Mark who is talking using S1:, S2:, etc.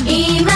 S1: Amen.